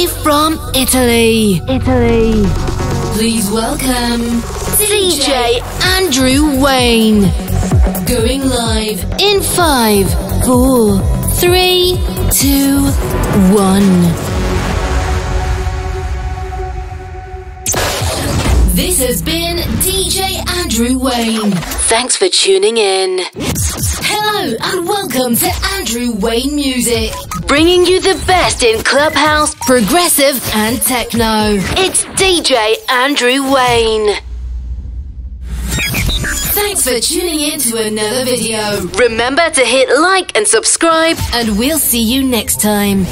Live from Italy. Italy. Please welcome DJ Andrew Wayne. Going live in five, four, three, two, one. This has been DJ Andrew Wayne. Thanks for tuning in. Hello and welcome to Andrew Wayne Music, bringing you the best in clubhouse, progressive, and techno. It's DJ Andrew Wayne. Thanks for tuning in to another video. Remember to hit like and subscribe, and we'll see you next time.